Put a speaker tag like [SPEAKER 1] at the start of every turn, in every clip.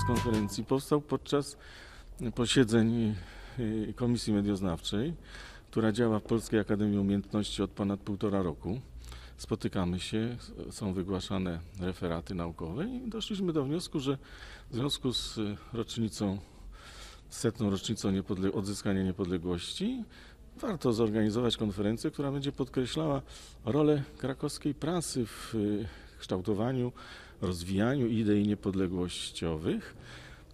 [SPEAKER 1] konferencji powstał podczas posiedzeń y, Komisji Medioznawczej, która działa w Polskiej Akademii Umiejętności od ponad półtora roku. Spotykamy się, są wygłaszane referaty naukowe i doszliśmy do wniosku, że w związku z rocznicą, setną rocznicą niepodle- odzyskania niepodległości warto zorganizować konferencję, która będzie podkreślała rolę krakowskiej prasy w y, kształtowaniu, rozwijaniu idei niepodległościowych,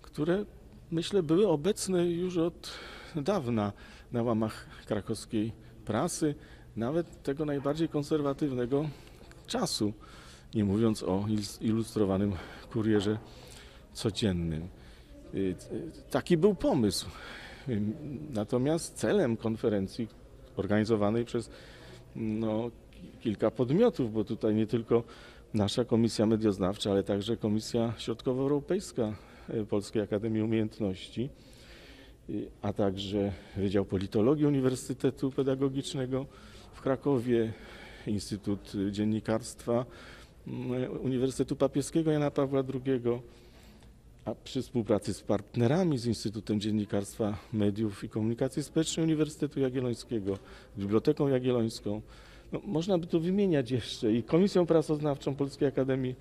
[SPEAKER 1] które myślę były obecne już od dawna na łamach krakowskiej prasy, nawet tego najbardziej konserwatywnego czasu, nie mówiąc o il- ilustrowanym kurierze codziennym. Y, y, Taki był pomysł. Natomiast celem konferencji organizowanej przez no, ki- kilka podmiotów, bo tutaj nie tylko nasza Komisja Medioznawcza, ale także Komisja Środkowoeuropejska y, Polskiej Akademii Umiejętności, y, a także Wydział Politologii Uniwersytetu Pedagogicznego w Krakowie, Instytut Dziennikarstwa mm, Uniwersytetu Papieskiego Jana Pawła II, a przy współpracy z partnerami z Instytutem Dziennikarstwa, Mediów i Komunikacji Społecznej Uniwersytetu Jagiellońskiego, Biblioteką Jagiellońską. No, można by tu wymieniać jeszcze i Komisją Prasoznawczą Polskiej Akademii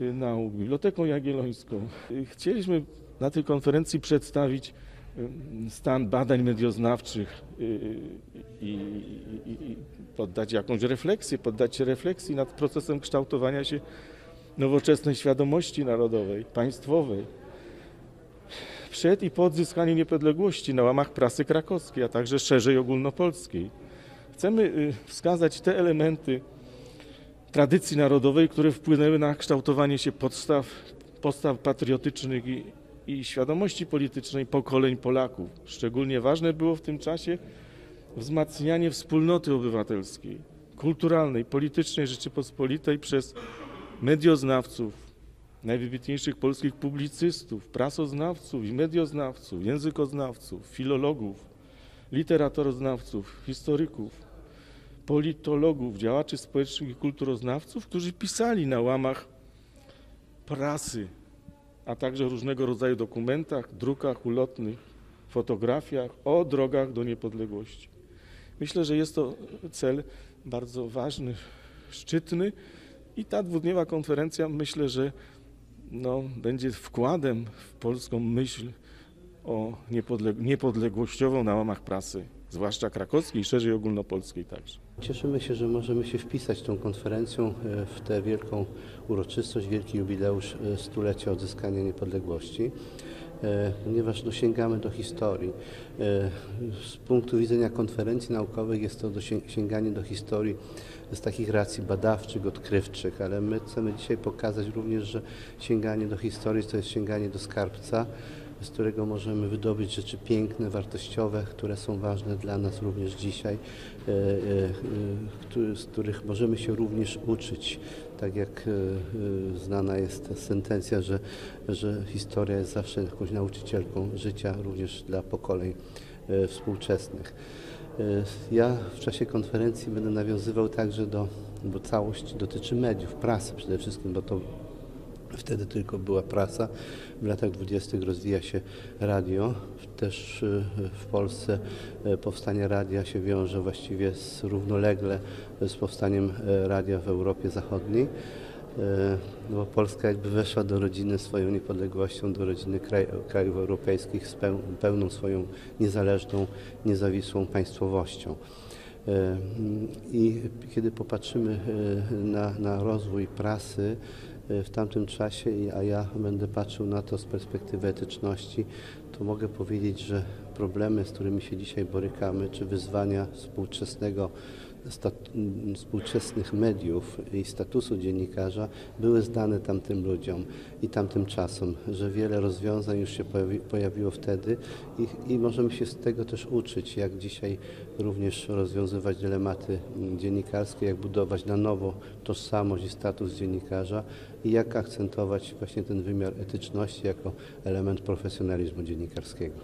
[SPEAKER 1] y, Nauk, Biblioteką Jagiellońską. Y, Chcieliśmy na tej konferencji przedstawić y, stan badań medioznawczych i, i, i poddać jakąś refleksję, poddać się refleksji nad procesem kształtowania się nowoczesnej świadomości narodowej, państwowej. Przed i po odzyskaniu niepodległości na łamach prasy krakowskiej, a także szerzej ogólnopolskiej. Chcemy y, wskazać te elementy tradycji narodowej, które wpłynęły na kształtowanie się podstaw, postaw patriotycznych i, i świadomości politycznej pokoleń Polaków. Szczególnie ważne było w tym czasie wzmacnianie wspólnoty obywatelskiej, kulturalnej, politycznej Rzeczypospolitej przez medioznawców, najwybitniejszych polskich publicystów, prasoznawców i medioznawców, językoznawców, filologów, literatoroznawców, historyków, politologów, działaczy społecznych i kulturoznawców, którzy pisali na łamach prasy, a także różnego rodzaju dokumentach, drukach ulotnych, fotografiach o drogach do niepodległości. Myślę, że jest to cel bardzo ważny, szczytny i ta dwudniowa konferencja myślę, że no, będzie wkładem w polską myśl o niepodleg- niepodległościową na łamach prasy, zwłaszcza krakowskiej szerzej ogólnopolskiej także.
[SPEAKER 2] Cieszymy się, że możemy się wpisać tą konferencją e, w tę wielką uroczystość, wielki jubileusz e, stulecia odzyskania niepodległości, e, ponieważ no, sięgamy do historii. Z punktu widzenia konferencji naukowych jest to sięganie do historii z takich racji badawczych, odkrywczych, ale my chcemy dzisiaj pokazać również, że sięganie do historii to jest sięganie do skarbca, z którego możemy wydobyć rzeczy piękne, wartościowe, które są ważne dla nas również dzisiaj, e, e, z których możemy się również uczyć. Tak jak e, znana jest sentencja, że, że historia jest zawsze jakąś nauczycielką życia również dla pokoleń współczesnych. Ja w czasie konferencji będę nawiązywał także do, bo całość dotyczy mediów, prasy przede wszystkim, bo to Wtedy tylko była prasa. W latach dwudziestych rozwija się radio. Też y, w Polsce y, powstanie radia się wiąże właściwie z, równolegle z powstaniem y, radia w Europie Zachodniej. Y, No bo Polska jakby weszła do rodziny swoją niepodległością, do rodziny kraj, krajów europejskich z peł, pełną swoją niezależną, niezawisłą państwowością. I kiedy popatrzymy na, na rozwój prasy w tamtym czasie, a ja będę patrzył na to z perspektywy etyczności, to mogę powiedzieć, że problemy, z którymi się dzisiaj borykamy, czy wyzwania współczesnego współczesnych mediów i statusu dziennikarza były znane tamtym ludziom i tamtym czasom, że wiele rozwiązań już się pojawi, pojawiło wtedy i, i możemy się z tego też uczyć, jak dzisiaj również rozwiązywać dylematy m, dziennikarskie, jak budować na nowo tożsamość i status dziennikarza i jak akcentować właśnie ten wymiar etyczności jako element profesjonalizmu dziennikarskiego.